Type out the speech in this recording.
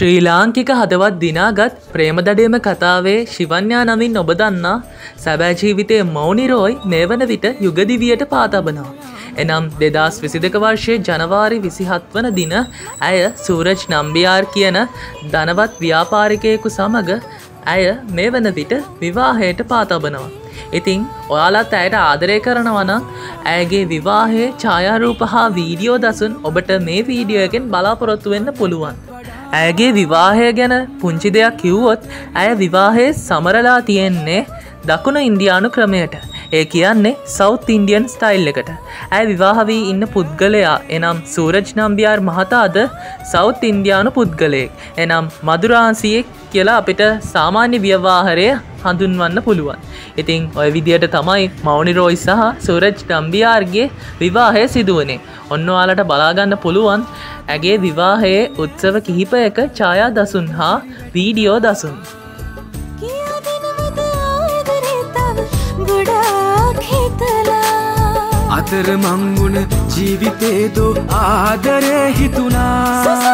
ශ්‍රී ලාංකික හදවත් දිනාගත් ප්‍රේමදඩයම කතාවේ ශිවන්‍යා නමින් ඔබ දන්නා සැබෑජීවිතය මෞනිරෝයි මේ වන විට යුගදිවියට පාතබනවා. එනම් දෙදස් විසිදක වර්ෂය ජනවාරි විසිහත් වන දින ඇය සූරජ් නම්බියාර් කියන ධනවත් ව්‍යාපාරිකයෙකු සමඟ ඇය මේ වන විට විවාහයට පාතබනවා. ඉතිං ඔයාලත් ඇයට ආදරය කරනවන ඇගේ විවාහයේ ඡායාරූප හා වීඩියෝ දසුන් ඔබට මේ වීඩියෝගෙන් බලාපොරොත්තු වෙන්න පුළුවන්. ඇයගේ විවාහය ගැන පුංචි දෙයක් කිව්වොත් ඇය විවාහය සමරලා තියෙන්නේ දකුණු ඉන්දයානු ක්‍රමයට. ඒ කියන්නේ සෞත් ඉන්ඩියන් ස්ටයිල් එකට ඇය විවාහවී ඉන්න පුද්ගලයා එනම් සූරජ් නම්බියාර් මහතාද සෞත් ඉන්දයානු පුද්ගලයෙක් එනම් මදුරාන්සියෙක් කියලා අපිට සාමාන්‍ය ව්‍යවාහරය හඳුන්වන්න පුළුවන්. ඉතිං ඔය විදියට තමයි මෞනිරෝයි සහ සුරජ් ටම්බියාර්ගේ විවාහය සිදුවනේ. ඔන්නවාලට බලාගන්න පුළුවන් ඇගේ විවාහයේ උත්සව කිහිපයක ඡායා දසුන් හා වීඩියෝ දසුන්. අතර මංගුණ ජීවිතේදෝ ආදරය හිතුනා